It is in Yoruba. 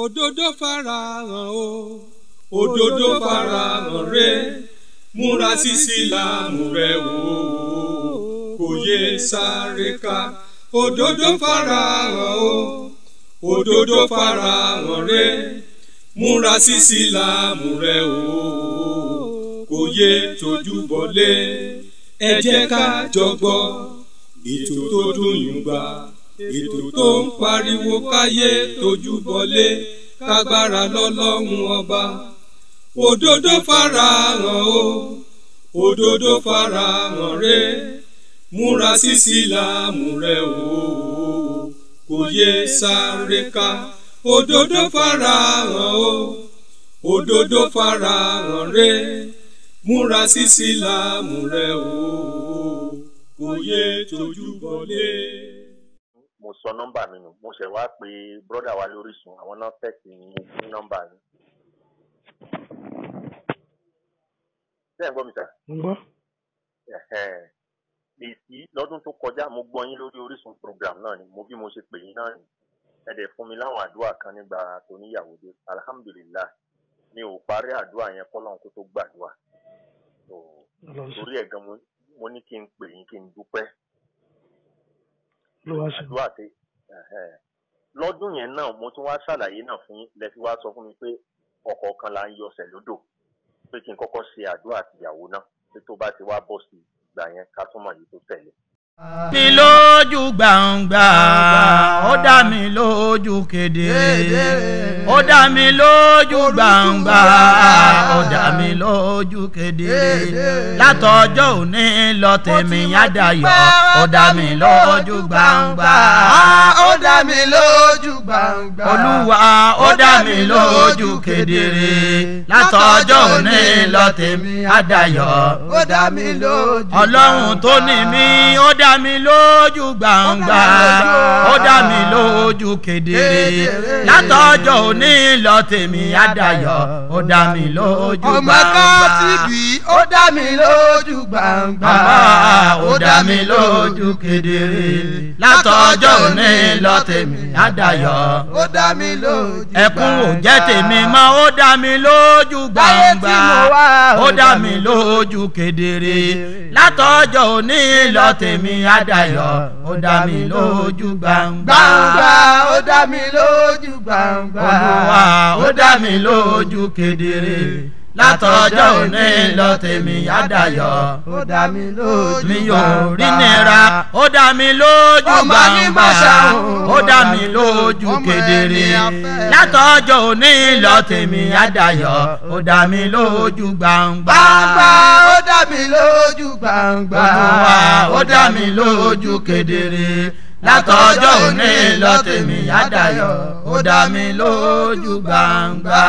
òdodo farahàn o. Òdodo farahàn rẹ múra sí sílámù rẹ o kò yé sáré ká. Òdodo farahàn o. Òdodo farahàn rẹ múra sí sílámù rẹ o kò yé tójú bọlé. Ẹ jẹ́ ká jọ gbọ́ ètò tó dùn yùn gbà ètò tó ń pariwo káyé tójú bọlé kágbára lọ́lọ́run ọba. Òdodo farahàn o òdodo farahàn rẹ múra sí sílámù rẹ o kò yé sáré ká. Òdodo farahàn o òdodo farahàn rẹ múra sí sílámù rẹ o kò yé tójú bọlé mo sọ nọ́mbà mi nù mo ṣẹ̀ wá pé brọ́dà wa lóríṣun àwọn náà tẹ̀sí ní nọ́mbà mi. ṣé ẹ̀ ń gbọ́ mi sà? ń gbọ́. èsì lọ́dún tó kọjá mo gbọ́ yín lórí orísun program náà ni mo bí mo ṣe pè yín náà ni ẹ dẹ̀ fún mi láwọn àdúrà kan nígbà tó níyàwó dé alhamdulilah mi ò parí àdúrà yẹn kọ́lọ́n kó tó gbàdúrà torí ẹ̀ gan mo ní kí n pè yín kí n dúpẹ́. Àdúrà tẹ lọ́dún yẹn náà mo tún wá ṣàlàyé náà fún lẹ́tí wá sọ fún mi pé ọ̀kọ̀ọ̀kan la ń yọsẹ̀ lódò. Pé kí n kọ́kọ́ ṣe àdúrà tìyàwó náà. Pé tó bá ti wá bọ̀ sí ìgbà yẹn ká túmọ̀ yìí tó tẹ̀lé. mi lójú gbàǹgbà ó dá mi lójú kedere. Ó dá mi lójú gbàǹgbà ó dá mi lójú kedere. Látọjọ́ òní lọ tèmi àdáyọ̀ ó dá mi lójú gbàǹgbà ó dá mi lójú gbàǹgbà olúwa ó dá mi lójú kedere. Látọjọ́ òní lọ tèmi àdáyọ̀ ó dá mi lójú ọlọ́run tó ní mi ó dá mi lójú gbàǹgbà ó dá mi lójú kedere. Látọjọ́ òní lọ tèmi àdáyọ̀ ó dá mi lójú ọmọ gbàǹgbà. kan ti bí ó dá mi lójú Bàbá ó dá mi lójú kedere. Látọjọ́ òní lọ tèmi àdáyọ̀ ó dá mi lójú ẹkún ò jẹ́ tèmi mọ́ ó dá mi lójú wá, ó dá mi lójú kedere. látọjọ́ òní lọ tèmi àdáyọ̀ ó dá mi lójú gbàǹgbà gbàǹgbà ó dá mi lójú gbàǹgbà olúwa ó dá mi lójú kedere. Látọjọ́ òní lọ tèmi àdáyọ̀ ó dá mi lójú mi ò rí nira. Ó dá mi lójú Ọmọ ní Máṣáhùn. ó dá mi lójú kedere. látọjọ́ òní lọ tèmi àdáyọ̀ ó dá mi lójú gbàǹgbà gbàǹgbà ó dá mi lójú gbàǹgbà olúwa ó dá mi lójú kedere. Látọjọ́ òní lọ tèmi àdáyọ̀ ó dá mi lójú gbàǹgbà.